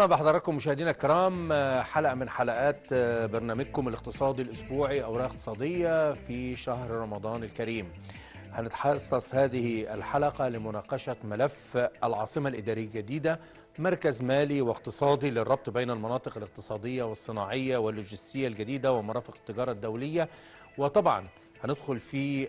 أهلا بحضراتكم مشاهدينا الكرام حلقة من حلقات برنامجكم الاقتصادي الأسبوعي أوراق اقتصادية في شهر رمضان الكريم. هنتخصص هذه الحلقة لمناقشة ملف العاصمة الإدارية الجديدة مركز مالي واقتصادي للربط بين المناطق الاقتصادية والصناعية واللوجستية الجديدة ومرافق التجارة الدولية وطبعا هندخل في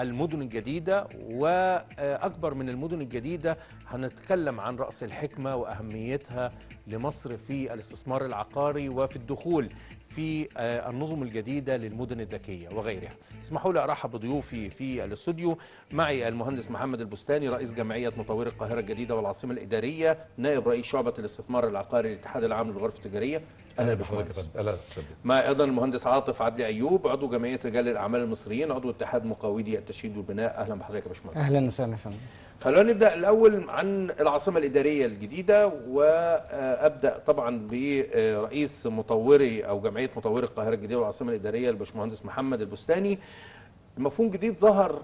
المدن الجديدة وأكبر من المدن الجديدة هنتكلم عن رأس الحكمة وأهميتها لمصر في الاستثمار العقاري وفي الدخول في النظم الجديدة للمدن الذكية وغيرها. اسمحوا لي أرحب بضيوفي في الاستوديو. معي المهندس محمد البستاني رئيس جمعية مطوري القاهرة الجديدة والعاصمة الإدارية نائب رئيس شعبة الاستثمار العقاري للاتحاد العام للغرف التجارية. أهلا باشمهندس أهلا مع أيضا المهندس عاطف عدلي أيوب عضو جمعية رجال الأعمال المصريين عضو اتحاد مقاولي التشييد والبناء. أهلا بحضرتك يا باشمهندس. أهلا وسهلا يا فندم. خلونا نبدأ الأول عن العاصمة الإدارية الجديدة وأبدأ طبعا برئيس مطوري أو جمعية مطوري القاهرة الجديدة والعاصمة الإدارية الباشمهندس محمد البستاني. المفهوم جديد ظهر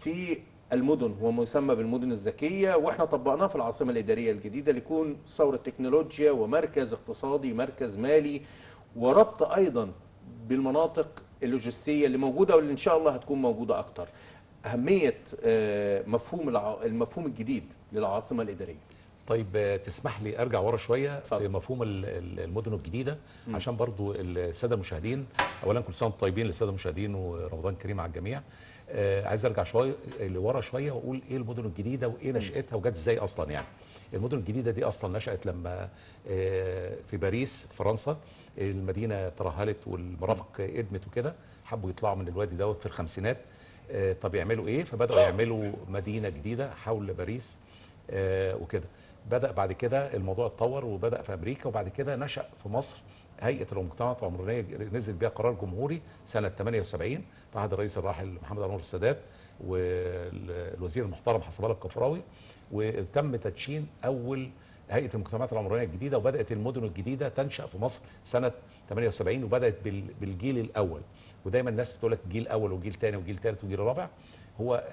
في المدن هو ما يسمى بالمدن الذكية وإحنا طبقناه في العاصمة الإدارية الجديدة ليكون ثورة تكنولوجيا ومركز اقتصادي مركز مالي وربط أيضا بالمناطق اللوجستية اللي موجودة واللي إن شاء الله هتكون موجودة أكتر. أهمية مفهوم المفهوم الجديد للعاصمة الإدارية. طيب تسمح لي أرجع ورا شوية فضل. في مفهوم المدن الجديدة م. عشان برضو السادة المشاهدين اولا كل سنة وأنتم طيبين للسادة المشاهدين ورمضان كريم على الجميع. آه عايز أرجع شوية لورا شوية وأقول إيه المدن الجديدة وإيه نشأتها وجت إزاي أصلا يعني. المدن الجديدة دي أصلا نشأت لما آه في باريس فرنسا المدينة ترهلت والمرافق إدمت وكده حبوا يطلعوا من الوادي دوت في الخمسينات. آه طب يعملوا إيه؟ فبدأوا يعملوا مدينة جديدة حول باريس آه وكده. بدأ بعد كده الموضوع اتطور وبدأ في أمريكا وبعد كده نشأ في مصر هيئة المجتمعات العمرانية نزل بها قرار جمهوري سنة 78 بعد الرئيس الراحل محمد أنور السادات والوزير المحترم حسب الله القفراوي وتم تدشين أول هيئة المجتمعات العمرانية الجديدة وبدأت المدن الجديدة تنشأ في مصر سنة 78 وبدأت بالجيل الأول. ودايما الناس بتقول لك جيل أول وجيل ثاني وجيل ثالث وجيل رابع. هو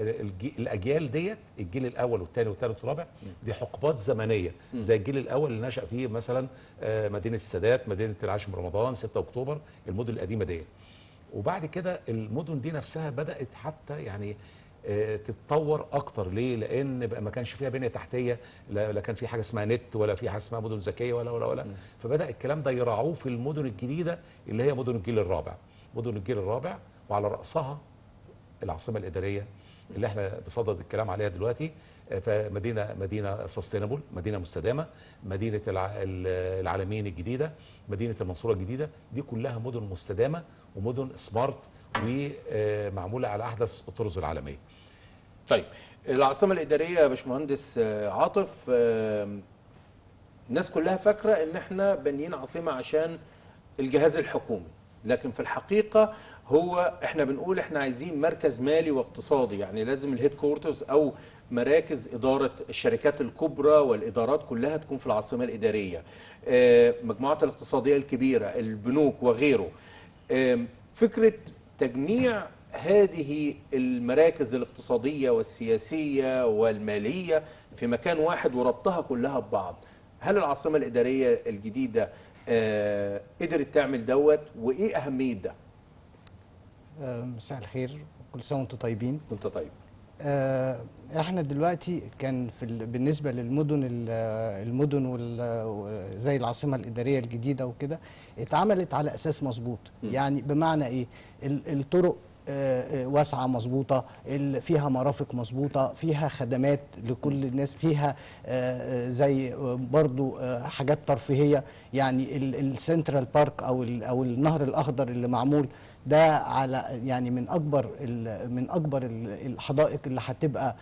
الأجيال ديت الجيل الأول والثاني والثالث والرابع دي حقبات زمنية. زي الجيل الأول اللي نشأ فيه مثلا مدينة السادات مدينة العاشر من رمضان 6 أكتوبر المدن القديمة ديت. وبعد كده المدن دي نفسها بدأت حتى يعني تتطور أكتر. ليه؟ لأن بقى ما كانش فيها بنية تحتية لا, كان في حاجة اسمها نت ولا في حاجة اسمها مدن ذكية ولا ولا ولا. فبدأ الكلام ده يراعوه في المدن الجديدة اللي هي مدن الجيل الرابع. مدن الجيل الرابع وعلى رأسها العاصمة الإدارية اللي إحنا بصدد الكلام عليها دلوقتي. فمدينة مدينة سستينبل مدينة مستدامة. مدينة العالمين الجديدة مدينة المنصورة الجديدة. دي كلها مدن مستدامة ومدن smart ومعمولة على أحدث الطرز العالمية. طيب العاصمة الإدارية يا باشمهندس عاطف الناس كلها فاكرة إن إحنا بانيين عاصمة عشان الجهاز الحكومي. لكن في الحقيقة هو إحنا بنقول إحنا عايزين مركز مالي واقتصادي يعني لازم ال headquarters أو مراكز إدارة الشركات الكبرى والإدارات كلها تكون في العاصمة الإدارية. مجموعات الاقتصادية الكبيرة البنوك وغيره. فكرة تجميع هذه المراكز الاقتصادية والسياسية والمالية في مكان واحد وربطها كلها ببعض. هل العاصمة الإدارية الجديدة قدرت تعمل دوت؟ وإيه أهمية ده؟ مساء الخير. كل سنة وأنتم طيبين. انت طيب آه إحنا دلوقتي كان في بالنسبة للمدن المدن زي العاصمة الإدارية الجديدة وكده اتعملت على أساس مظبوط. يعني بمعنى إيه؟ الطرق آه واسعة مظبوطة فيها مرافق مظبوطة فيها خدمات لكل الناس فيها آه زي برضو حاجات ترفيهية. يعني السنترال بارك أو أو النهر الأخضر اللي معمول ده على يعني من أكبر من أكبر الحدائق اللي هتبقى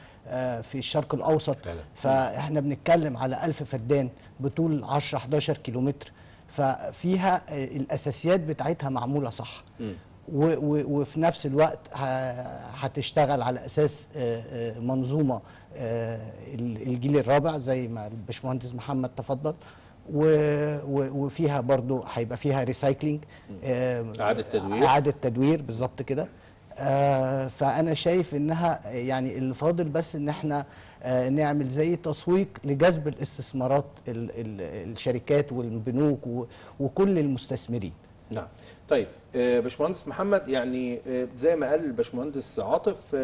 في الشرق الأوسط. فإحنا بنتكلم على 1000 فدان بطول 10 11 كيلومتر. ففيها الأساسيات بتاعتها معمولة صح. وفي نفس الوقت هتشتغل على أساس منظومة الجيل الرابع زي ما الباشمهندس محمد تفضل. وفيها برضو هيبقى فيها ريسايكلينج إعادة تدوير. إعادة تدوير بالظبط كده. آه، فأنا شايف إنها يعني اللي فاضل بس إن إحنا آه، نعمل زي تسويق لجذب الاستثمارات ال- ال- الشركات والبنوك وكل المستثمرين. نعم. طيب آه، باشمهندس محمد يعني زي ما قال الباشمهندس عاطف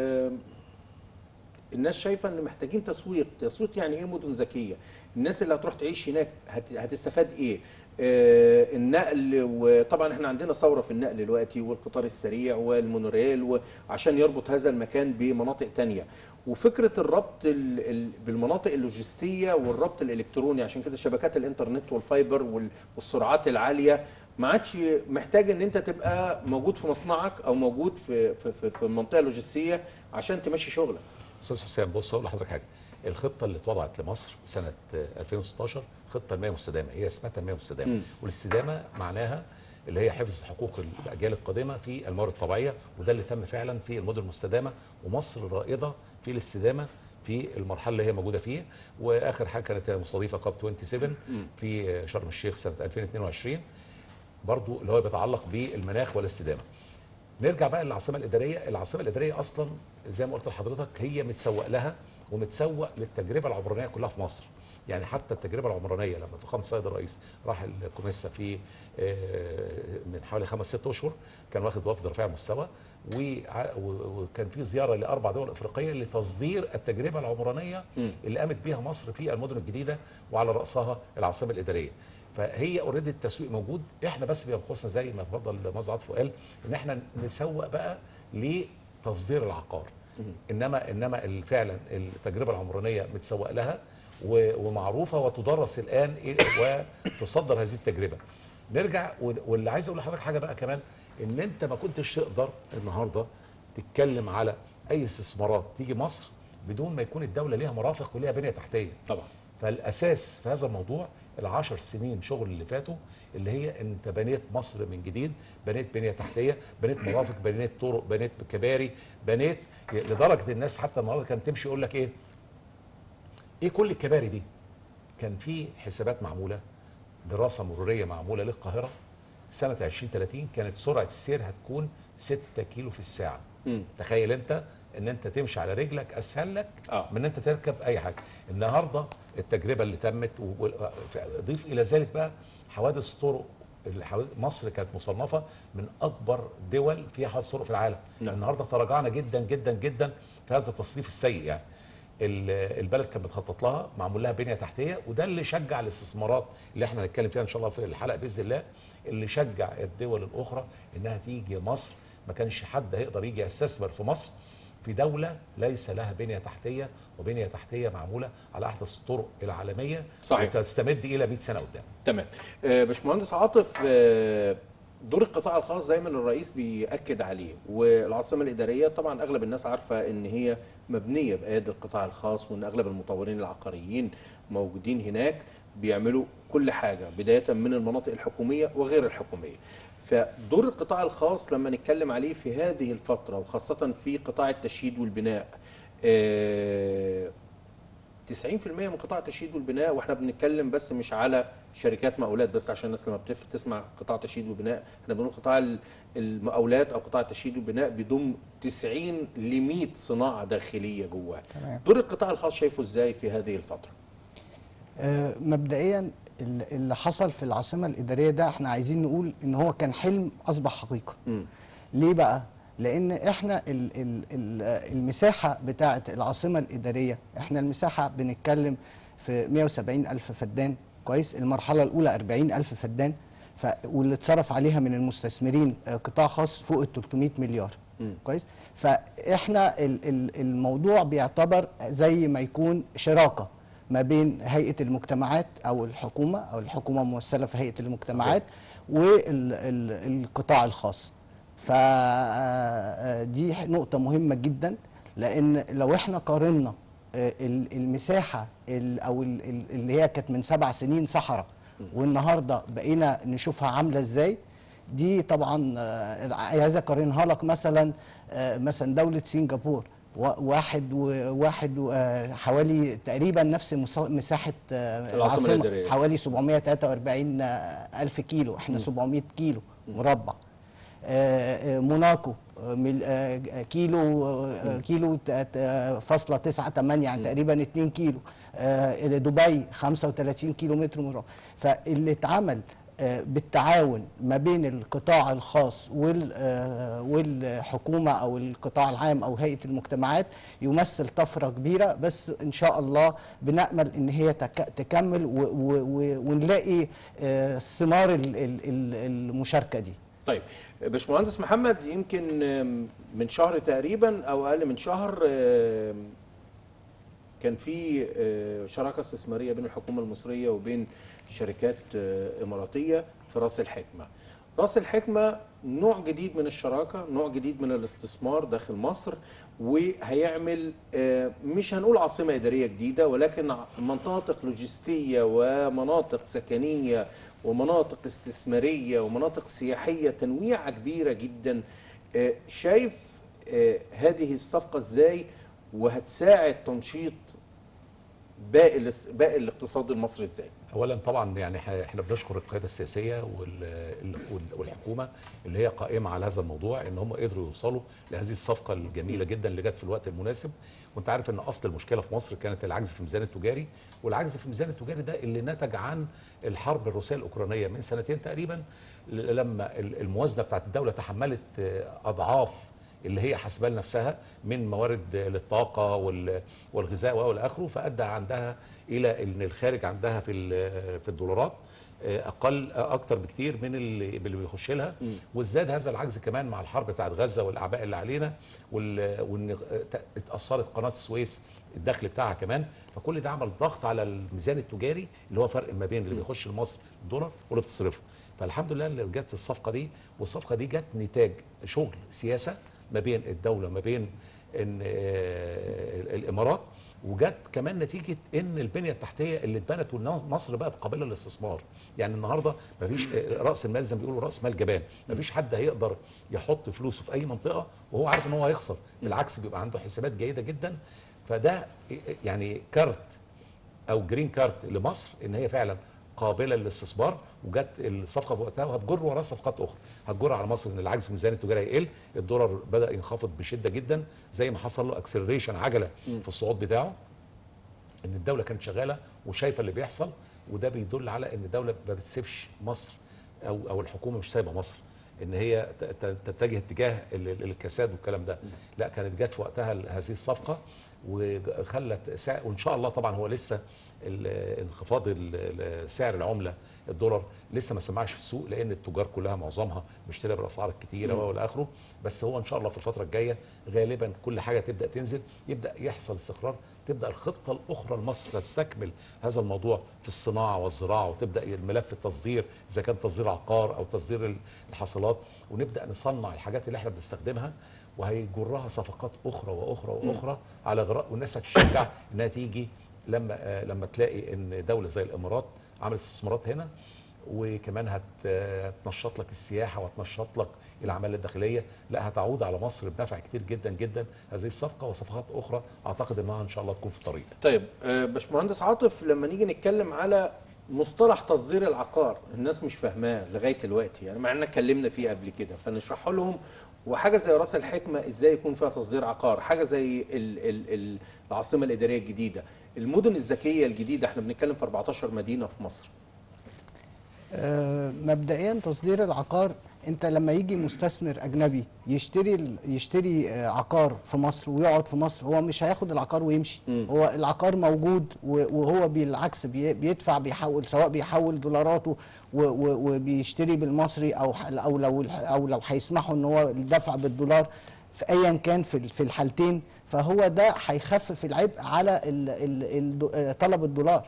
الناس شايفة إن محتاجين تسويق تسويق يعني إيه مدن ذكية؟ الناس اللي هتروح تعيش هناك هت- هتستفاد إيه؟ آه، النقل وطبعا إحنا عندنا ثورة في النقل دلوقتي والقطار السريع والمونوريل وعشان يربط هذا المكان بمناطق تانية. وفكرة الربط ال- ال- بالمناطق اللوجستية والربط الإلكتروني عشان كده شبكات الإنترنت والفايبر وال- والسرعات العالية ما عادش محتاج إن أنت تبقى موجود في مصنعك أو موجود في في, في المنطقة اللوجستيه عشان تمشي شغلك. أستاذ حسام بص أقول لحضرتك حاجة. الخطة اللي اتوضعت لمصر سنة آه، 2016 خطة تنميه مستدامه هي اسمها تنميه مستدامه مم. والاستدامة معناها اللي هي حفظ حقوق الأجيال القادمة في الموارد الطبيعية وده اللي تم فعلا في المدن المستدامة ومصر رائدة في الاستدامة في المرحلة اللي هي موجودة فيها. وآخر حاجة كانت مستضيفة كاب 27 في شرم الشيخ سنة 2022 برضو اللي هو بيتعلق بالمناخ والاستدامة. نرجع بقى للعاصمة الإدارية. العاصمة الإدارية أصلا زي ما قلت لحضرتك هي متسوق لها ومتسوق للتجربة العمرانية كلها في مصر. يعني حتى التجربة العمرانية لما فخامه السيد الرئيس راح الكوميسا في آه، من حوالي خمس ست أشهر كان واخد وفد رفيع المستوى وكان في زيارة لأربع دول أفريقية لتصدير التجربة العمرانية اللي قامت بيها مصر في المدن الجديدة وعلى رأسها العاصمة الإدارية. فهي already التسويق موجود. إحنا بس بينقصنا زي ما اتفضل عاطف وقال إن إحنا نسوق بقى لتصدير العقار. إنما إنما فعلا التجربة العمرانية متسوق لها ومعروفة وتدرس الآن إيه- وتصدر هذه التجربة. نرجع وال- واللي عايز أقول لحضرتك حاجة بقى كمان إن أنت ما كنتش تقدر النهارده تتكلم على أي استثمارات تيجي مصر بدون ما يكون الدولة ليها مرافق وليها بنية تحتية. طبعا. فالأساس في هذا الموضوع العشر سنين شغل اللي فاتوا اللي هي أنت بنيت مصر من جديد بنيت بنية تحتية بنيت مرافق بنيت طرق بنيت كباري بنيت لدرجة الناس حتى النهارده كانت تمشي يقول لك إيه؟ إيه كل الكباري دي؟ كان في حسابات معمولة دراسة مرورية معمولة للقاهرة سنة 2030 كانت سرعة السير هتكون 6 كيلو في الساعة. تخيل أنت ان انت تمشي على رجلك اسهل لك آه. من ان انت تركب اي حاجة. النهارده التجربة اللي تمت و- و- ضيف إلى ذلك بقى حوادث طرق مصر كانت مصنفة من أكبر دول فيها حوادث طرق في العالم. نعم. النهارده تراجعنا جدا جدا جدا في هذا التصنيف السيء يعني. ال- البلد كانت بتخطط لها معمول لها بنية تحتية وده اللي شجع الاستثمارات اللي إحنا هنتكلم فيها إن شاء الله في الحلقة بإذن الله اللي شجع الدول الأخرى إنها تيجي مصر. ما كانش حد هيقدر يجي يستثمر في مصر. في دولة ليس لها بنية تحتية وبنية تحتية معمولة على أحدث الطرق العالمية صحيح. وتستمد إلى 100 سنة قدام. تمام. آه، باشمهندس عاطف آه، دور القطاع الخاص دايما الرئيس بيأكد عليه والعاصمة الإدارية طبعا أغلب الناس عارفة إن هي مبنية بأيادي القطاع الخاص وإن أغلب المطورين العقاريين موجودين هناك بيعملوا كل حاجة بداية من المناطق الحكومية وغير الحكومية. فدور القطاع الخاص لما نتكلم عليه في هذه الفترة وخاصة في قطاع التشييد والبناء آه، 90% من قطاع التشييد والبناء وإحنا بنتكلم بس مش على شركات مقاولات بس عشان الناس لما بتف- تسمع قطاع تشييد وبناء إحنا بنقول قطاع ال- المقاولات أو قطاع التشييد والبناء بيضم 90 ل 100 صناعة داخلية جواه تمام. دور القطاع الخاص شايفه إزاي في هذه الفترة آه، مبدئيا اللي حصل في العاصمة الإدارية ده إحنا عايزين نقول إن هو كان حلم أصبح حقيقة. مم. ليه بقى؟ لأن إحنا ال ال ال المساحة بتاعه العاصمة الإدارية إحنا المساحة بنتكلم في 170 ألف فدان كويس؟ المرحلة الأولى 40 ألف فدان ف واللي اتصرف عليها من المستثمرين آه، قطاع خاص فوق ال 300 مليار مم. كويس؟ فاحنا ال ال الموضوع بيعتبر زي ما يكون شراكة. ما بين هيئة المجتمعات أو الحكومة أو الحكومة ممثله في هيئة المجتمعات والقطاع الخاص. فدي نقطة مهمة جدا لأن لو إحنا قارنا آه، ال- المساحة ال- أو ال- ال- اللي هي كانت من سبع سنين صحراء والنهاردة بقينا نشوفها عاملة إزاي دي طبعا آه، عايز أقارنها لك مثلا آه، مثلا دولة سنغافور وا- واحد وواحد آه، حوالي تقريبا نفس مساحة آه، الإدارية. حوالي 743 ألف كيلو. إحنا 700 كيلو مربع. آه، آه، موناكو آه، آه، كيلو آه، كيلو فاصلة تسعة تمانية يعني تقريبا 2 كيلو. آه، دبي 35 كيلو متر مربع. فاللي اتعمل آه، بالتعاون ما بين القطاع الخاص آه، والحكومة أو القطاع العام أو هيئة المجتمعات يمثل طفرة كبيرة بس إن شاء الله بنأمل إن هي تك- تكمل ونلاقي آه، ثمار ال- ال- ال- المشاركة دي. طيب باشمهندس محمد يمكن من شهر تقريبا أو أقل من شهر كان في آه، شراكة استثمارية بين الحكومة المصرية وبين شركات آه، إماراتية في رأس الحكمة. رأس الحكمة نوع جديد من الشراكة، نوع جديد من الاستثمار داخل مصر وهيعمل آه، مش هنقول عاصمة إدارية جديدة ولكن مناطق لوجستية ومناطق سكنية ومناطق استثمارية ومناطق سياحية تنويعه كبيرة جدا. آه، شايف هذه الصفقة إزاي وهتساعد تنشيط باقي الاقتصاد المصري إزاي؟ اولا طبعا يعني إحنا بنشكر القيادة السياسية وال- ال- وال- والحكومة اللي هي قائمة على هذا الموضوع إن هم قدروا يوصلوا لهذه الصفقة الجميلة جدا اللي جت في الوقت المناسب. وأنت عارف إن أصل المشكلة في مصر كانت العجز في الميزان التجاري والعجز في الميزان التجاري ده اللي نتج عن الحرب الروسية الأوكرانية من سنتين تقريبا لما ال- الموازنة بتاعت الدولة تحملت آه، أضعاف اللي هي حاسبه لنفسها من موارد للطاقة وال- والغذاء وإلى آخره فأدى عندها إلى إن الخارج عندها في في الدولارات أقل أكتر بكتير من اللي بيخش لها. وازداد هذا العجز كمان مع الحرب بتاعت غزة والأعباء اللي علينا وإن ت- اتأثرت قناة السويس الدخل بتاعها كمان. فكل ده عمل ضغط على الميزان التجاري اللي هو فرق ما بين اللي بيخش لمصر الدولار واللي بتصرفه. فالحمد لله اللي جت الصفقة دي والصفقة دي جت نتاج شغل سياسة ما بين الدولة ما بين إن آه، الإمارات وجت كمان نتيجة إن البنية التحتية اللي اتبنت ومصر بقت قابلة للاستثمار. يعني النهارده مفيش آه، رأس المال زي ما بيقولوا رأس مال جبان. مفيش حد هيقدر يحط فلوسه في أي منطقة وهو عارف إن هو هيخسر. بالعكس بيبقى عنده حسابات جيدة جدا. فده يعني كارت أو green card لمصر إن هي فعلا قابلة للاستثمار وجت الصفقة في وقتها وهتجر وراها صفقات أخرى. هتجر على مصر إن العجز في الميزان التجاري يقل الدولار بدأ ينخفض بشدة جدا زي ما حصل له اكسلريشن عجلة في الصعود بتاعه إن الدولة كانت شغالة وشايفة اللي بيحصل وده بيدل على إن الدولة ما بتسيبش مصر أو أو الحكومة مش سايبة مصر. إن هي تتجه اتجاه ال- ال- الكساد والكلام ده. لا كانت جت في وقتها هذه الصفقة وخلت سعر وإن شاء الله طبعا هو لسه انخفاض سعر العملة الدولار لسه ما سمعش في السوق لأن التجار كلها معظمها مشترية بالأسعار الكتيرة والى اخره بس هو إن شاء الله في الفترة الجاية غالبا كل حاجة تبدأ تنزل يبدأ يحصل استقرار تبدأ الخطة الأخرى لمصر تستكمل هذا الموضوع في الصناعة والزراعة وتبدأ الملف التصدير إذا كان تصدير عقار أو تصدير الحاصلات ونبدأ نصنع الحاجات اللي إحنا بنستخدمها وهيجرها صفقات أخرى وأخرى وأخرى على غراء والناس هتشجع إنها تيجي لما آه لما تلاقي إن دولة زي الإمارات عملت استثمارات هنا وكمان هت- هتنشط لك السياحة وهتنشط لك العماله الداخلية لا هتعود على مصر بنفع كتير جدا جدا. هذه الصفقة وصفقات أخرى أعتقد إنها إن شاء الله تكون في طريق طيب آه، باشمهندس عاطف لما نيجي نتكلم على مصطلح تصدير العقار الناس مش فاهماه لغاية دلوقتي. يعني مع اننا اتكلمنا فيه قبل كده فنشرحه لهم. وحاجة زي رأس الحكمة إزاي يكون فيها تصدير عقار؟ حاجة زي ال ال ال العاصمة الإدارية الجديدة. المدن الذكية الجديدة إحنا بنتكلم في 14 مدينة في مصر. آه، مبدئيا تصدير العقار انت لما يجي مستثمر اجنبي يشتري يشتري آه، عقار في مصر ويقعد في مصر هو مش هياخد العقار ويمشي. هو العقار موجود وهو بالعكس بي- بيدفع بيحول سواء بيحول دولاراته وبيشتري بالمصري أو أو لو أو لو هيسمحوا ان هو الدفع بالدولار في ايا كان في ال- في الحالتين فهو ده هيخفف العبء على آه، طلب الدولار.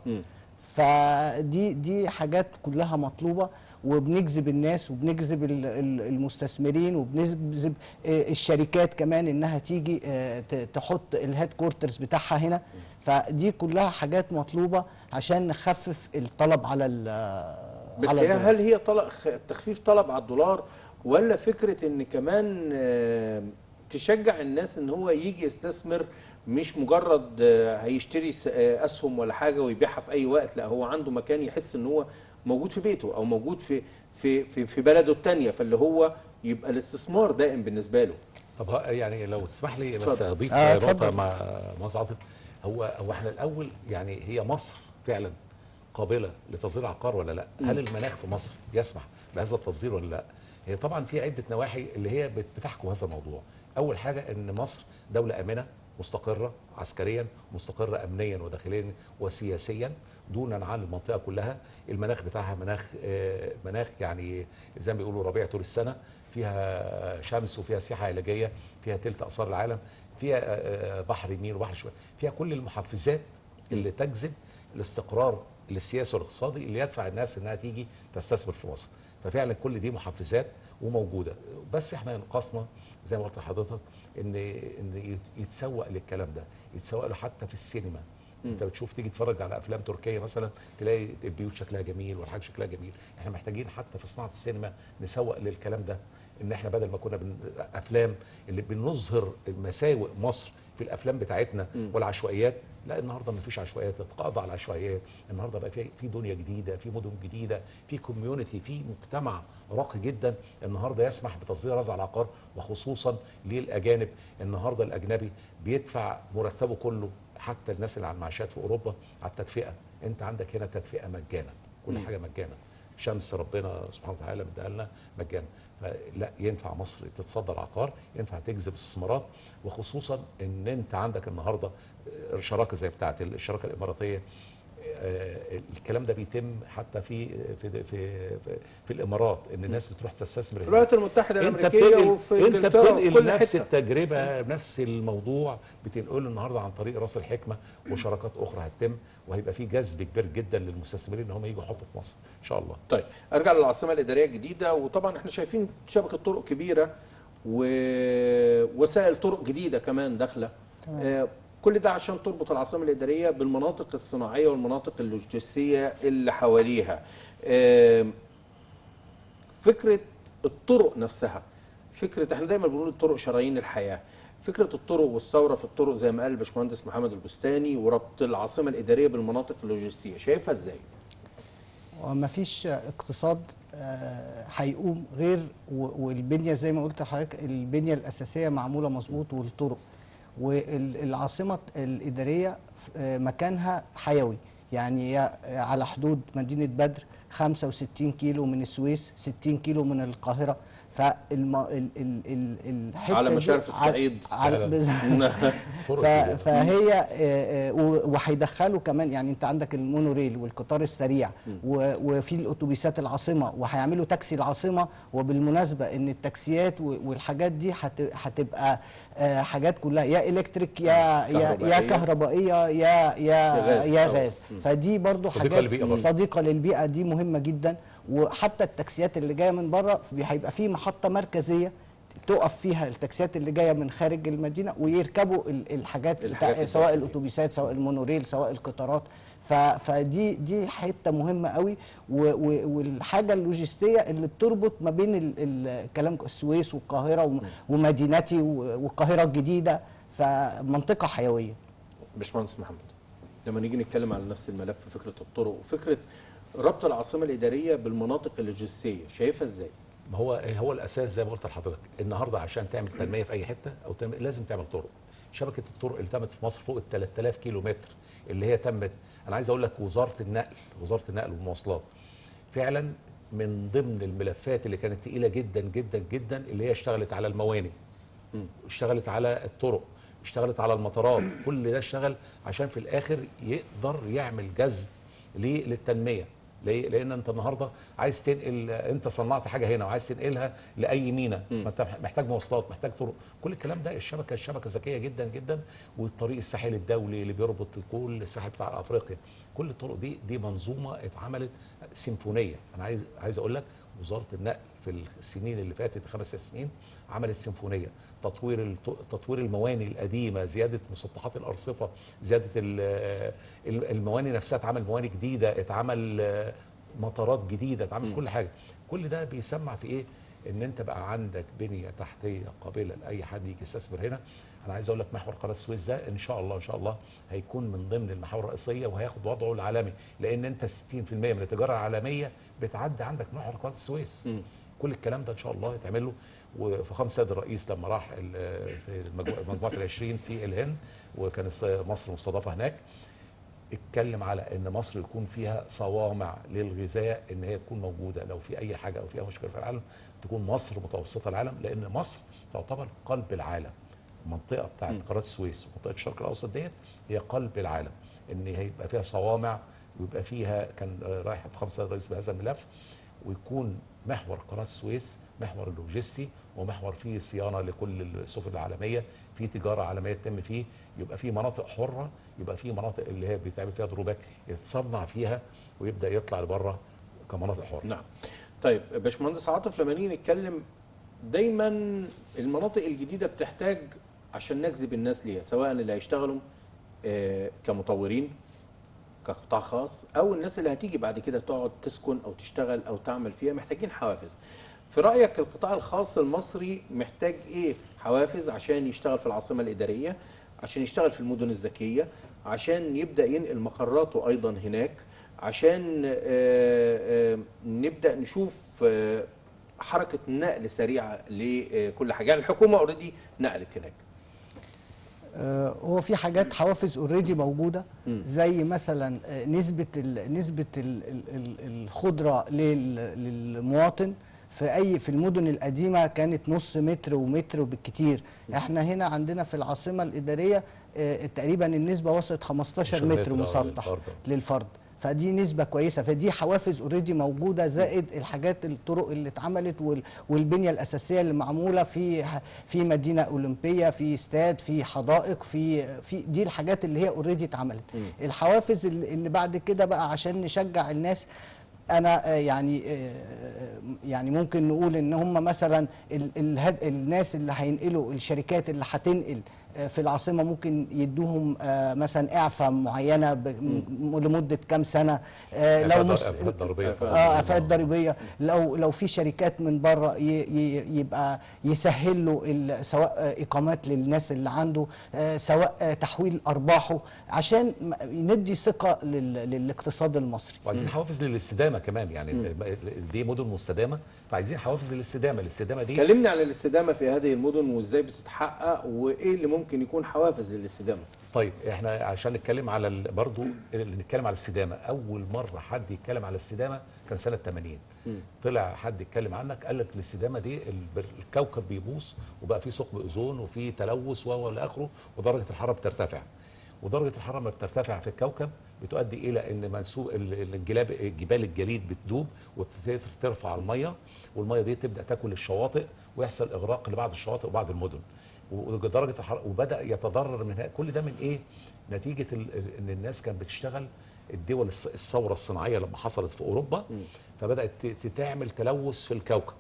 فدي دي حاجات كلها مطلوبة وبنجذب الناس وبنجذب ال- ال- المستثمرين وبنجذب آه، الشركات كمان إنها تيجي آه، تحط ال headquarters بتاعها هنا فدي كلها حاجات مطلوبة عشان نخفف الطلب على ال- بس على الدولار. هل هي طلب تخفيف طلب على الدولار ولا فكرة إن كمان آه، تشجع الناس إن هو يجي يستثمر مش مجرد هيشتري أسهم ولا حاجة ويبيعها في أي وقت لا هو عنده مكان يحس إن هو موجود في بيته أو موجود في في في, في بلده الثانية فاللي هو يبقى الاستثمار دائم بالنسبة له طب يعني لو تسمح لي بس. أضيف آه، نقطة اتفضل. مع مهندس عاطف هو هو إحنا الأول يعني هي مصر فعلا قابلة لتصدير عقار ولا لأ؟ هل المناخ في مصر يسمح بهذا التصدير ولا لأ؟ هي طبعا في عدة نواحي اللي هي بت- بتحكم هذا الموضوع. أول حاجة إن مصر دولة آمنة مستقرة عسكريا مستقرة امنيا وداخليا وسياسيا دونا عن المنطقة كلها. المناخ بتاعها مناخ آه، مناخ يعني زي ما بيقولوا ربيع طول السنة. فيها شمس وفيها سياحة علاجية فيها تلت آثار العالم فيها آه، آه، بحر يمين وبحر شمال. فيها كل المحفزات اللي تجذب الاستقرار السياسي والاقتصادي اللي يدفع الناس إنها تيجي تستثمر في مصر. ففعلا كل دي محفزات وموجودة. بس إحنا نقصنا زي ما قلت لحضرتك ان إن يتسوق للكلام ده يتسوق له حتى في السينما. أنت بتشوف تيجي تتفرج على أفلام تركية مثلا تلاقي البيوت شكلها جميل والحاجة شكلها جميل. إحنا محتاجين حتى في صناعة السينما نسوق للكلام ده. إن إحنا بدل ما كنا بن... أفلام اللي بنظهر مساوئ مصر في الأفلام بتاعتنا والعشوائيات لا النهارده ما فيش عشوائيات اتقاضى على العشوائيات. النهارده بقى في في دنيا جديدة في مدن جديدة في كوميونتي في مجتمع راقي جدا. النهارده يسمح بتصدير هذا العقار وخصوصا للأجانب. النهارده الأجنبي بيدفع مرتبه كله حتى الناس اللي على المعاشات في أوروبا على التدفئة. أنت عندك هنا تدفئة مجانا كل حاجة مجانا. شمس ربنا سبحانه وتعالى مديها لنا مجانا فلا ينفع مصر تتصدر عقار ينفع تجذب استثمارات وخصوصا إن أنت عندك النهارده شراكة زي بتاعة الشراكة الإماراتية. الكلام ده بيتم حتى في في في في, الإمارات إن الناس بتروح تستثمر في. الولايات المتحدة أنت الأمريكية بتنقل وفي أنت بتنقل نفس حتة. التجربة نفس الموضوع بتنقله النهارده عن طريق رأس الحكمة وشراكات أخرى هتتم وهيبقى في جذب كبير جدا للمستثمرين إن هم يجوا يحطوا في مصر إن شاء الله. طيب أرجع للعاصمة الإدارية الجديدة وطبعا إحنا شايفين شبكة طرق كبيرة ووسائل طرق جديدة كمان داخلة. آه كل ده عشان تربط العاصمة الإدارية بالمناطق الصناعية والمناطق اللوجستية اللي حواليها. فكرة الطرق نفسها فكرة إحنا دايما بنقول الطرق شرايين الحياة. فكرة الطرق والثورة في الطرق زي ما قال الباشمهندس محمد البستاني وربط العاصمة الإدارية بالمناطق اللوجستية. شايفها إزاي؟ وما فيش اقتصاد آه، هيقوم غير والبنية زي ما قلت لحضرتك البنية الأساسية معمولة مظبوط والطرق. والعاصمة الإدارية آه، مكانها حيوي يعني على حدود مدينة بدر 65 كيلو من السويس 60 كيلو من القاهرة فالم ال ال ال الحتة على مشارف الصعيد. على. طرق ف-. فهي آه، آه، وهيدخلوا كمان يعني انت عندك المونوريل والقطار السريع و- وفي الأتوبيسات العاصمة وهيعملوا تاكسي العاصمة وبالمناسبة إن التاكسيات والحاجات دي هت- هتبقى آه، حاجات كلها يا electric يا يا كهربائية. يا كهربائية يا يا يا غاز. يا. غاز فدي برضو صديقة حاجات للبيئة برضو. صديقة للبيئة دي مهمة جدا وحتى التاكسيات اللي جاية من بره هيبقى في محطة مركزية تقف فيها التاكسيات اللي جاية من خارج المدينة ويركبوا ال- الحاجات, الحاجات سواء. الأتوبيسات سواء المونوريل سواء القطارات فدي دي حتة مهمة قوي و- و- والحاجة اللوجستية اللي بتربط ما بين ال- ال- كلام السويس والقاهرة وم- ومدينتي و- والقاهرة الجديدة فمنطقة حيوية. باشمهندس محمد لما نيجي نتكلم على نفس الملف فكرة الطرق وفكرة ربط العاصمة الإدارية بالمناطق اللوجستية شايفها إزاي؟ ما هو هو الأساس زي ما قلت لحضرتك النهارده عشان تعمل تنمية في أي حتة أو تعمل لازم تعمل طرق. شبكة الطرق اللي تمت في مصر فوق ال 3000 كيلو متر اللي هي تمت. أنا عايز أقول لك وزارة النقل وزارة النقل والمواصلات فعلا من ضمن الملفات اللي كانت تقيلة جدا جدا جدا اللي هي اشتغلت على المواني اشتغلت على الطرق اشتغلت على المطارات. كل ده اشتغل عشان في الآخر يقدر يعمل جذب؟ للتنمية. ليه؟ لأن أنت النهارده عايز تنقل أنت صنعت حاجة هنا وعايز تنقلها لأي مينا. ما أنت محتاج مواصلات محتاج طرق. كل الكلام ده الشبكة الشبكة ذكية جدا جدا. والطريق الساحلي الدولي اللي بيربط كل الساحل بتاع أفريقيا. كل الطرق دي دي منظومة اتعملت سيمفونية. أنا عايز عايز أقول لك وزارة النقل في السنين اللي فاتت خمس ست سنين عملت سيمفونية. تطوير تطوير المواني القديمة زيادة مسطحات الأرصفة زيادة ال- ال- المواني نفسها اتعمل مواني جديدة اتعمل آه، مطارات جديدة اتعمل كل حاجة. كل ده بيسمع في إيه؟ إن أنت بقى عندك بنية تحتية قابلة لأي حد يجي يستثمر هنا. أنا عايز أقول لك محور قناة السويس ده إن شاء الله إن شاء الله هيكون من ضمن المحاور الرئيسية وهياخد وضعه العالمي. لأن أنت 60% من التجارة العالمية بتعدي عندك محور قناة السويس كل الكلام ده إن شاء الله يتعمل له. وفخامه السيد الرئيس لما راح في مجموعة العشرين في الهند وكان مصر مستضافة هناك اتكلم على إن مصر يكون فيها صوامع للغذاء إن هي تكون موجودة. لو في أي حاجة أو في أي مشكلة في العالم تكون مصر متوسطة العالم لأن مصر تعتبر قلب العالم. المنطقة بتاعت قناة السويس ومنطقة الشرق الأوسط ديت هي قلب العالم. إن هيبقى فيها صوامع ويبقى فيها كان رايح في خمسه رئيس بهذا الملف ويكون محور قناة السويس محور اللوجستي ومحور فيه صيانة لكل السفن العالمية في تجارة عالمية تتم فيه. يبقى في مناطق حرة يبقى في مناطق اللي هي بيتعمل فيها دروبات يتصنع فيها ويبدأ يطلع لبره كمناطق حرة. نعم. طيب باشمهندس عاطف لما نيجي نتكلم دايما المناطق الجديدة بتحتاج عشان نجذب الناس ليها سواء اللي هيشتغلوا آه، كمطورين كقطاع خاص أو الناس اللي هتيجي بعد كده تقعد تسكن أو تشتغل أو تعمل فيها محتاجين حوافز. في رأيك القطاع الخاص المصري محتاج إيه؟ حوافز عشان يشتغل في العاصمة الإدارية عشان يشتغل في المدن الذكية عشان يبدأ ينقل مقراته أيضا هناك عشان آه، آه، نبدأ نشوف آه، حركة نقل سريعة لكل حاجة. يعني الحكومة already نقلت هناك. هو في حاجات حوافز already موجودة زي مثلا آه، نسبة ال نسبة ال ال الخضرة لل- للمواطن في أي في المدن القديمة كانت نص متر ومتر بالكتير. إحنا هنا عندنا في العاصمة الإدارية آه، تقريبا النسبة وصلت 15 15 متر آه، مسطح للفرد. فدي نسبة كويسة. فدي حوافز already موجودة زائد الحاجات الطرق اللي اتعملت وال- والبنية الأساسية اللي معمولة في في مدينة أولمبية في استاد في حدائق في في دي الحاجات اللي هي already اتعملت. الحوافز اللي بعد كده بقى عشان نشجع الناس أنا آه، يعني آه، يعني ممكن نقول إن هم مثلا الناس اللي هينقلوا الشركات اللي هتنقل في العاصمة ممكن يدوهم آه، مثلا إعفاء معينة لمدة كام سنة؟ آه، لو مس... إعفاءات ضريبيه آه افات ضريبيه لو لو في شركات من بره ي- ي- يبقى يسهل له ال- سواء آه، إقامات للناس اللي عنده آه، سواء آه، تحويل أرباحه عشان ندي ثقة لل- للاقتصاد المصري. وعايزين حوافز للاستدامة كمان يعني دي مدن مستدامة فعايزين حوافز للاستدامة. الاستدامة دي كلمني عن الاستدامة في هذه المدن وازاي بتتحقق وإيه اللي ممكن يكون حوافز للاستدامة. طيب إحنا عشان نتكلم على ال- برضو اللي نتكلم على الاستدامة أول مرة حد يتكلم على الاستدامة كان سنة 80 طلع حد يتكلم عنك قال لك الاستدامة دي الكوكب بيبوظ وبقى فيه ثقب أوزون وفي تلوث و إلى اخره ودرجة الحرارة بترتفع. ودرجة الحرارة لما بترتفع في الكوكب بتؤدي إلى إن منسوب ال- ال- الجلاب جبال الجليد بتدوب وترفع المية والمية دي تبدأ تاكل الشواطئ ويحصل إغراق لبعض الشواطئ وبعض المدن. ودرجة الحرارة وبدأ يتضرر من كل ده من إيه؟ نتيجة ال- إن الناس كانت بتشتغل الدول الثورة الصناعية لما حصلت في أوروبا فبدأت تعمل تلوث في الكوكب.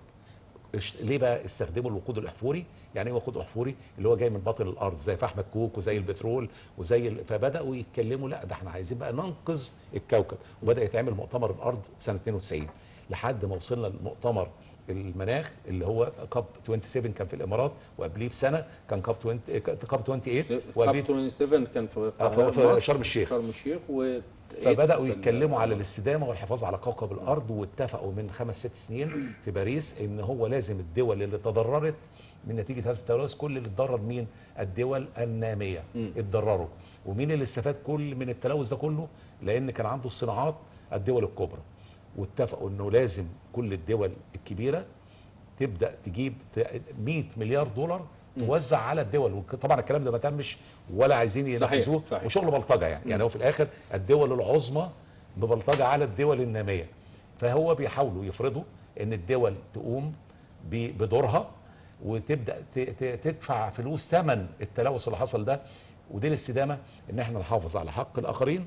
ليه بقى استخدموا الوقود الأحفوري؟ يعني إيه وقود أحفوري؟ اللي هو جاي من باطن الأرض زي فحم الكوك وزي البترول وزي ال... فبدأوا يتكلموا لا ده إحنا عايزين بقى ننقذ الكوكب. وبدأ يتعمل مؤتمر الأرض سنة 92 لحد ما وصلنا لمؤتمر المناخ اللي هو COP 27 كان في الإمارات وقبليه بسنة كان COP 20 COP 28 COP وقبليه 27 كان في آه، في- شرم الشيخ. شرم الشيخ و فبدأوا يتكلموا على الاستدامة والحفاظ على كوكب الأرض واتفقوا من خمس ست سنين في باريس إن هو لازم الدول اللي تضررت من نتيجة هذا التلوث كل اللي اتضرر مين؟ الدول النامية اتضرروا ومين اللي استفاد كل من التلوث ده كله؟ لأن كان عنده الصناعات الدول الكبرى واتفقوا إنه لازم كل الدول الكبيرة تبدأ تجيب ت- 100 مليار دولار توزع على الدول. وطبعا الكلام ده ما تمش ولا عايزين ينفذوه. وشغل بلطجة يعني. يعني هو في الآخر الدول العظمى ببلطجة على الدول النامية. فهو بيحاولوا يفرضوا إن الدول تقوم بدورها وتبدأ تدفع فلوس ثمن التلوث اللي حصل ده. ودي الاستدامة إن إحنا نحافظ على حق الآخرين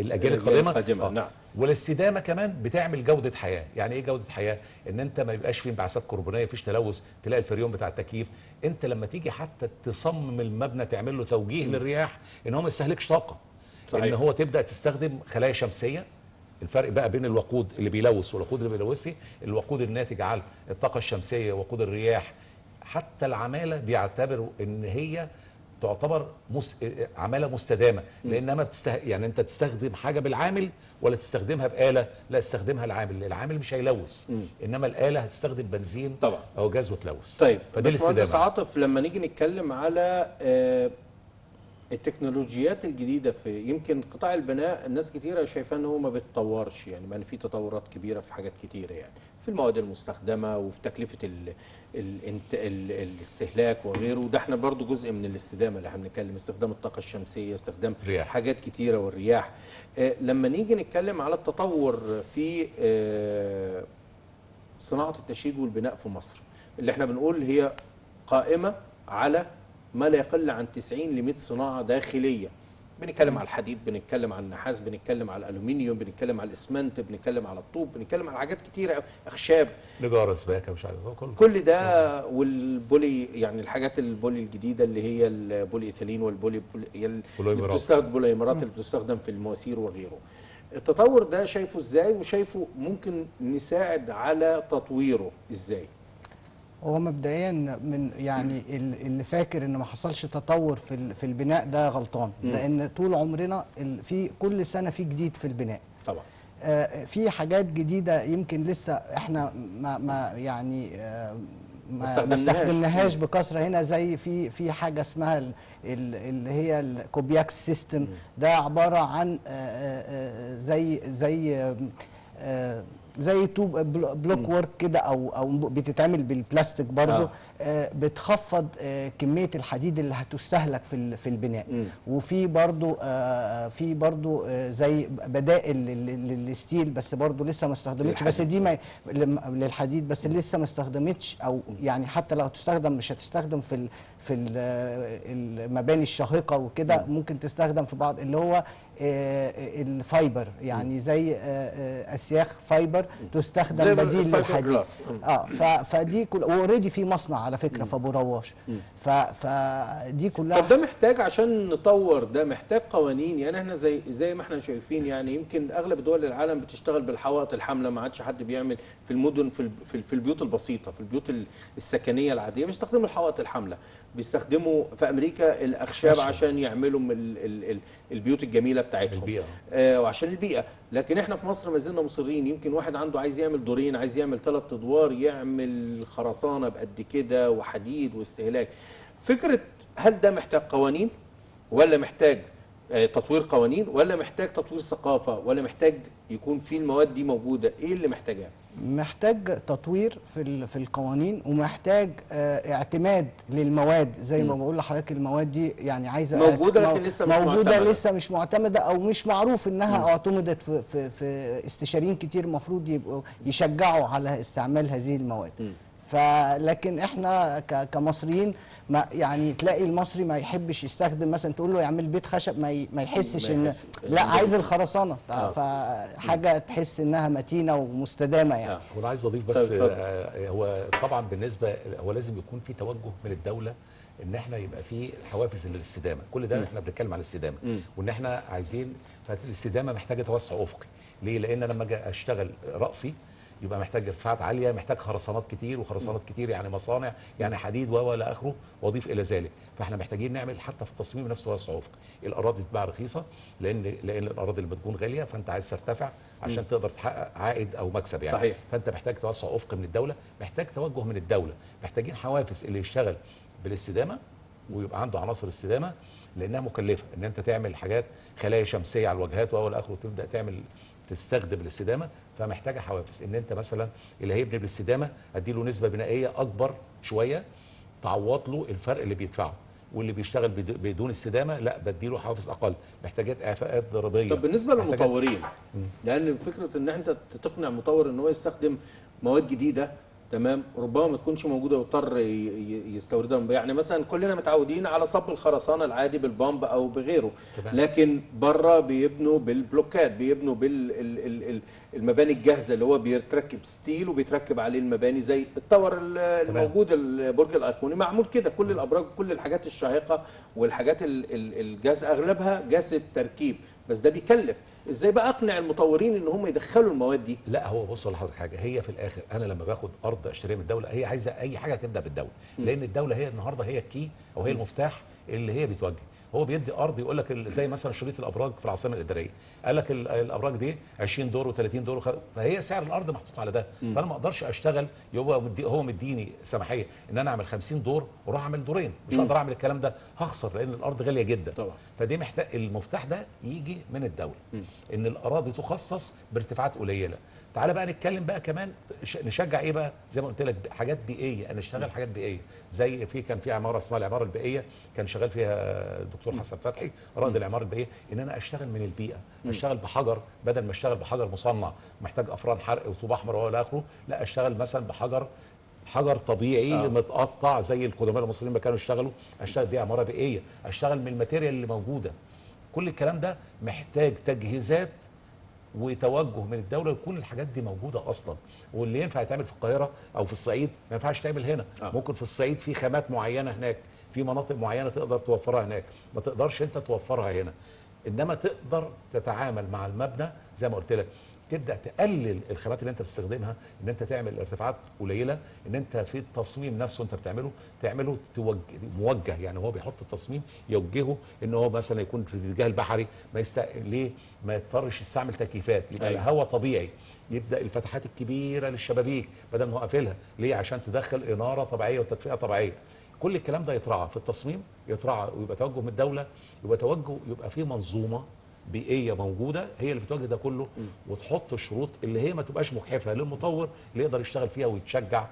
الأجيال القادمه القادمة، آه. نعم. والاستدامة كمان بتعمل جودة حياة. يعني إيه جودة حياة؟ إن أنت ما يبقاش فيه انبعاثات كربونيه فيش تلوث تلاقي الفريون بتاع التكييف. أنت لما تيجي حتى تصمم المبنى تعمل له توجيه للرياح إن هو ما يستهلكش طاقة. صحيح. إن هو تبدأ تستخدم خلايا شمسية. الفرق بقى بين الوقود اللي بيلوث والوقود اللي بيلوثش الوقود الناتج عن الطاقة الشمسية وقود الرياح. حتى العمالة بيعتبروا إن هي تعتبر مس... عمالة مستدامة لانها ما بتسته... يعني أنت تستخدم حاجة بالعامل ولا تستخدمها بآلة؟ لا استخدمها العامل العامل مش هيلوث إنما الآلة هتستخدم بنزين طبعا. أو غاز وتلوث. طيب فدي الاستدامة. عاطف لما نيجي نتكلم على آه، التكنولوجيات الجديدة في يمكن قطاع البناء الناس كتيرة شايفاه إن هو ما بيتطورش يعني ما في تطورات كبيرة في حاجات كتيرة يعني. في المواد المستخدمة وفي تكلفة ال ال ال الاستهلاك وغيره. وده إحنا برضو جزء من الاستدامة اللي إحنا بنتكلم استخدام الطاقة الشمسية استخدام رياح. حاجات كتيرة والرياح. آه، لما نيجي نتكلم على التطور في آه، صناعة التشييد والبناء في مصر اللي إحنا بنقول هي قائمة على ما لا يقل عن 90 ل 100 صناعة داخلية. بنتكلم على الحديد بنتكلم على النحاس بنتكلم على الألومنيوم بنتكلم على الإسمنت بنتكلم على الطوب بنتكلم على حاجات كتيرة أخشاب. نجارة سباكة مش عارف كله. كل ده والبولي يعني الحاجات البولي الجديدة اللي هي البولي إيثيلين والبولي اللي. بتستخدم بوليمرات اللي بتستخدم في المواسير وغيره. التطور ده شايفه إزاي؟ وشايفه ممكن نساعد على تطويره إزاي؟ هو مبدئيا من يعني ال- اللي فاكر إن ما حصلش تطور في في البناء ده غلطان. لأن طول عمرنا في كل سنة في جديد في البناء. طبعا. آه، في حاجات جديدة يمكن لسه إحنا ما, ما يعني آه، ما استخدمناهاش. بكثرة. هنا زي في في حاجة اسمها ال- ال- اللي هي ال Cobiax system. ده عبارة عن آه، زي زي زي طوب بل- block work كده أو أو بتتعمل بالبلاستيك برضه آه. آه، بتخفض آه، كمية الحديد اللي هتستهلك في في البناء. مم. وفي برضو آه، في برضو آه، زي بدائل لل- لل- لل steel بس برضو لسه ما استخدمتش. بس دي ما للحديد بس لسه ما استخدمتش. أو يعني حتى لو هتستخدم مش هتستخدم في ال في ال المباني الشاهقة وكده ممكن تستخدم في بعض اللي هو ال fiber يعني زي آه، آه، أسياخ fiber تستخدم بديل للحديد. آه فدي كل already في مصنع على فكرة في أبو رواش. فدي كلها طب ده محتاج عشان نطور ده محتاج قوانين. يعني إحنا زي زي ما إحنا شايفين يعني يمكن أغلب دول العالم بتشتغل بالحوائط الحاملة. ما عادش حد بيعمل في المدن في في ال- في البيوت البسيطة في البيوت ال- السكنية العادية. بيستخدموا الحوائط الحاملة. بيستخدموا في أمريكا الأخشاب. عشان يعملوا البيوت الجميلة بتاعتهم. البيئة. آه وعشان البيئة. لكن إحنا في مصر ما زلنا مصرين يمكن واحد عنده عايز يعمل دورين عايز يعمل ثلاث ادوار يعمل خرسانة بقد كده وحديد واستهلاك. فكرة هل ده محتاج قوانين ولا محتاج تطوير قوانين ولا محتاج تطوير ثقافة ولا محتاج يكون في المواد دي موجودة؟ إيه اللي محتاجاه محتاج تطوير في في القوانين ومحتاج آه، اعتماد للمواد. زي ما بقول لحضرتك المواد دي يعني عايزة موجودة مو- لكن لسه مش موجودة معتمدة. لسه مش معتمدة أو مش معروف إنها اعتمدت في في في استشاريين كتير المفروض يبقوا يشجعوا على استعمال هذه المواد. فلكن إحنا كمصريين ما يعني تلاقي المصري ما يحبش يستخدم مثلا تقول له يعمل بيت خشب ما ي- ما يحسش ما إن. لا عايز الخرسانة آه. فحاجة تحس إنها متينة ومستدامة يعني آه. وأنا عايز أضيف بس طيب، اتفضل. آه، هو طبعا بالنسبة هو لازم يكون في توجه من الدولة إن إحنا يبقى في حوافز للاستدامة كل ده إحنا بنتكلم على الاستدامة وإن إحنا عايزين فالاستدامه محتاجة توسع أفقي ليه لأن أنا لما أجي أشتغل رأسي يبقى محتاج ارتفاعات عالية محتاج خرسانات كتير وخرسانات كتير يعني مصانع يعني حديد و إلى آخره وأضيف إلى ذلك. فإحنا محتاجين نعمل حتى في التصميم نفسه توسع افقي الأراضي تتباع رخيصة لأن لأن الأراضي اللي بتكون غالية فأنت عايز ترتفع عشان تقدر تحقق عائد أو مكسب يعني. صحيح. فأنت محتاج توسع أفق من الدولة محتاج توجه من الدولة. محتاجين حوافز اللي يشتغل بالاستدامة ويبقى عنده عناصر استدامة لأنها مكلفة إن أنت تعمل حاجات خلايا شمسية على الواجهات واول اخره وتبدأ تعمل تستخدم الاستدامة فمحتاجة حوافز. إن أنت مثلا اللي هيبني بالاستدامة أديله نسبة بنائية أكبر شوية تعوض له الفرق اللي بيدفعه. واللي بيشتغل بد- بدون استدامة لا بديله حوافز أقل. محتاجات إعفاءات ضريبية. طب بالنسبة للمطورين لأن فكرة إن أنت تقنع مطور إن هو يستخدم مواد جديدة تمام؟ ربما ما تكونش موجودة ويضطر يستوردها من- يعني مثلا كلنا متعودين على صب الخرسانة العادي بال pump أو بغيره. تمام. لكن بره بيبنوا بالبلوكات بيبنوا بالمباني الجاهزة اللي هو بيتركب steel وبيتركب عليه المباني زي ال tower ال- الموجود البرج الايقوني معمول كده. كل الأبراج كل الحاجات الشاهقة والحاجات ال- ال- الجاز أغلبها جاز التركيب بس ده بيكلف. إزاي بقى اقنع المطورين ان هم يدخلوا المواد دي؟ لا هو بص لحضرتك حاجة. هي في الآخر أنا لما باخد أرض أشتريها من الدولة هي عايزة أي حاجة تبدأ بالدولة. لأن الدولة هي النهارده هي ال key أو هي المفتاح اللي هي بتوجه. هو بيدي أرض يقول لك زي مثلا شريط الأبراج في العاصمة الإدارية. قال لك ال- الأبراج دي 20 دور و30 دور وخ... فهي سعر الأرض محطوط على ده. فأنا ما أقدرش أشتغل يبقى مدي هو مديني سماحية إن أنا أعمل 50 دور وأروح أعمل دورين. مش هقدر أعمل الكلام ده. هخسر لأن الأرض غالية جدا. طبعا. فدي محتاج المفتاح ده يجي من الدولة. إن الأراضي تخصص بارتفاعات قليلة. تعالى بقى نتكلم بقى كمان نشجع إيه بقى؟ زي ما قلت لك حاجات بيئية. أنا اشتغل حاجات بيئية. زي في كان في عمارة اسمها العمارة البيئية كان شغال فيها الدكتور حسن فتحي رائد العمارة البيئية إن أنا أشتغل من البيئة. أشتغل بحجر بدل ما أشتغل بحجر مصنع محتاج أفران حرق وطوب أحمر والى اخره لا أشتغل مثلا بحجر حجر طبيعي. آه. متقطع زي القدماء المصريين ما كانوا يشتغلوا. أشتغل دي عمارة بيئية. أشتغل من الماتيريال اللي موجودة. كل الكلام ده محتاج تجهيزات وتوجه من الدولة يكون الحاجات دي موجودة أصلا. واللي ينفع يتعمل في القاهرة أو في الصعيد ما ينفعش تعمل هنا. آه. ممكن في الصعيد في خامات معينة هناك في مناطق معينة تقدر توفرها هناك. ما تقدرش أنت توفرها هنا. إنما تقدر تتعامل مع المبنى زي ما قلت لك. تبدأ تقلل الخامات اللي أنت بتستخدمها إن أنت تعمل ارتفاعات قليلة إن أنت في التصميم نفسه أنت بتعمله تعمله توجه موجه يعني هو بيحط التصميم يوجهه إن هو مثلا يكون في الاتجاه البحري ما يست... ليه؟ ما يضطرش يستعمل تكييفات يبقى أيوة. الهواء طبيعي. يبدأ الفتحات الكبيرة للشبابيك بدل ما هو قافلها ليه؟ عشان تدخل إنارة طبيعية وتدفئة طبيعية. كل الكلام ده يتراعى في التصميم يتراعى ويبقى توجه من الدولة يبقى توجه يبقى في منظومة بيئية موجودة هي اللي بتواجه ده كله وتحط الشروط اللي هي ما تبقاش مجحفه للمطور اللي يقدر يشتغل فيها ويتشجع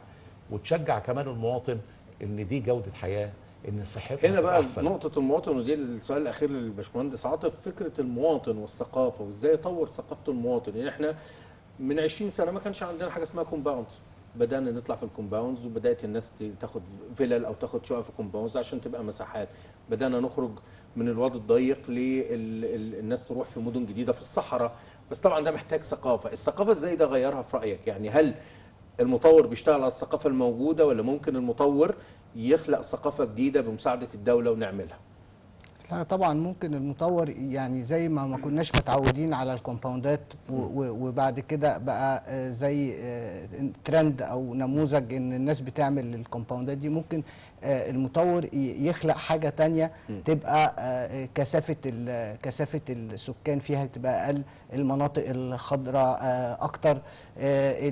وتشجع كمان المواطن إن دي جودة حياة إن صحته هنا بقى أحسن. نقطة المواطن ودي السؤال الأخير للباشمهندس عاطف فكرة المواطن والثقافة وإزاي يطور ثقافة المواطن؟ يعني إحنا من 20 سنة ما كانش عندنا حاجة اسمها compounds بدأنا نطلع في ال compounds وبدأت الناس تاخد فيلل أو تاخد شقق في compounds عشان تبقى مساحات. بدأنا نخرج من الواد الضيق للناس تروح في مدن جديدة في الصحراء. بس طبعا ده محتاج ثقافة. الثقافة إزاي ده غيرها في رأيك؟ يعني هل المطور بيشتغل على الثقافة الموجودة ولا ممكن المطور يخلق ثقافة جديدة بمساعدة الدولة ونعملها؟ لا طبعا ممكن المطور يعني زي ما ما كناش متعودين على الكومباوندات وبعد كده بقى آه، زي آه، ترند أو نموذج إن الناس بتعمل الكومباوندات دي ممكن آه، المطور يخلق حاجة تانية تبقى آه، كثافة ال- كثافة السكان فيها تبقى أقل المناطق الخضراء آه، أكتر آه،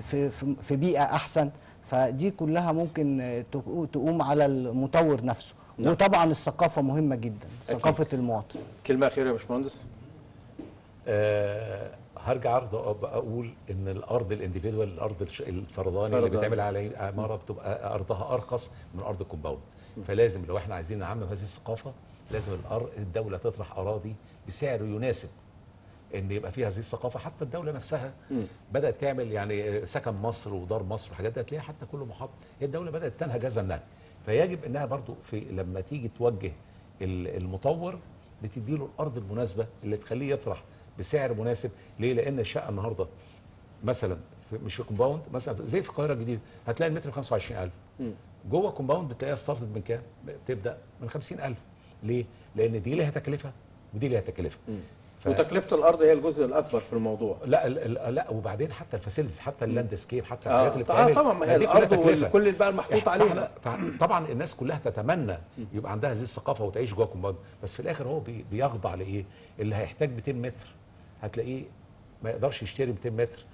في- بيئة أحسن. فدي كلها ممكن آه، تقو- تقوم على المطور نفسه. نعم. وطبعا الثقافة مهمة جدا ثقافة المواطن. كلمة أخيرة يا باشمهندس. آه هرجع أرض أقول إن الأرض الإنديفيدوال الأرض الفرداني اللي. بيتعمل عليه عمارة بتبقى أرضها ارخص من أرض الكومباوند. فلازم لو إحنا عايزين نعمم هذه الثقافة لازم. الدولة تطرح أراضي بسعر يناسب إن يبقى فيها هذه الثقافة. حتى الدولة نفسها بدأت تعمل يعني سكن مصر ودار مصر وحاجات دي هتلاقيها حتى كله محط هي الدولة بدأت تنهج هذا النهج. فيجب إنها برضو في لما تيجي توجه ال- المطور بتدي له الأرض المناسبة اللي تخليه يطرح بسعر مناسب. ليه؟ لأن الشقة النهارده مثلا في مش في كومباوند مثلا زي في القاهرة الجديدة هتلاقي المتر ب 25000 جوه compound بتلاقيها started من كام؟ بتبدأ من 50000 ليه؟ لأن دي ليها تكلفة ودي ليها تكلفة. ف... وتكلفة الأرض هي الجزء الأكبر في الموضوع. لا ال- ال- لا وبعدين حتى ال facilities حتى ال landscape حتى آه الحاجات اللي آه بتتعمل طبعا ما هي الأرض تكلفة. وكل بقى المحطوط عليها. طبعا الناس كلها تتمنى يبقى عندها هذه الثقافة وتعيش جوه compound. بس في الآخر هو بي- بيخضع لإيه؟ اللي هيحتاج 200 متر. هتلاقيه ما يقدرش يشتري 200 متر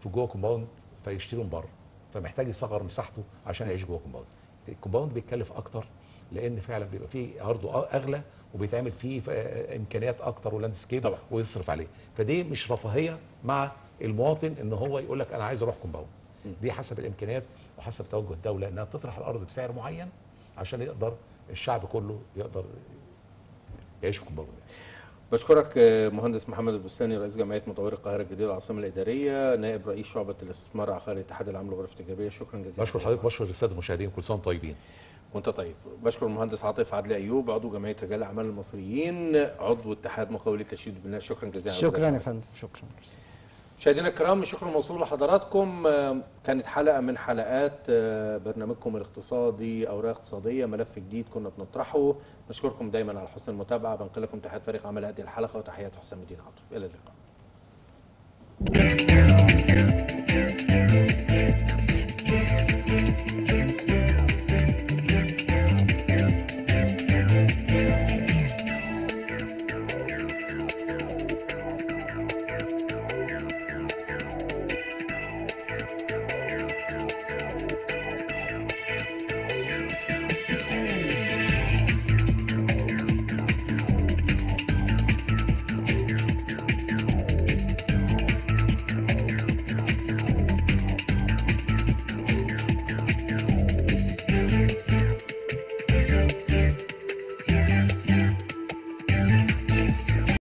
في جوه compound فيشتري من بره. فمحتاج يصغر مساحته عشان يعيش جوه compound. ال compound بيتكلف أكتر لأن فعلا بيبقى فيه ارضه أغلى وبيتعمل فيه إمكانيات أكتر و landscape. ويصرف عليه. فدي مش رفاهية مع المواطن إن هو يقول لك أنا عايز أروح compound. دي حسب الإمكانيات وحسب توجه الدولة إنها تطرح الأرض بسعر معين عشان يقدر الشعب كله يقدر يعيش في كومباوند. بشكرك آه، مهندس محمد البستاني رئيس جمعية مطوري القاهرة الجديدة العاصمة الإدارية نائب رئيس شعبة الاستثمار العقاري الاتحاد العام للغرف التجارية شكرا جزيلا. بشكر حضرتك بشكر السادة المشاهدين كل سنة طيبين. وانت طيب. بشكر المهندس عاطف عدلي أيوب عضو جمعية رجال الاعمال المصريين عضو اتحاد مقاولي التشييد والبناء شكرا جزيلا شكرا يا. فندم. شكرا. مشاهدينا الكرام شكرا موصول لحضراتكم. كانت حلقة من حلقات آه، برنامجكم الاقتصادي أوراق اقتصادية ملف جديد كنا بنطرحه. نشكركم دايما على حسن المتابعة. بنقل لكم تحيات فريق عمل هذه الحلقة وتحيات حسام الدين عاطف. إلى اللقاء.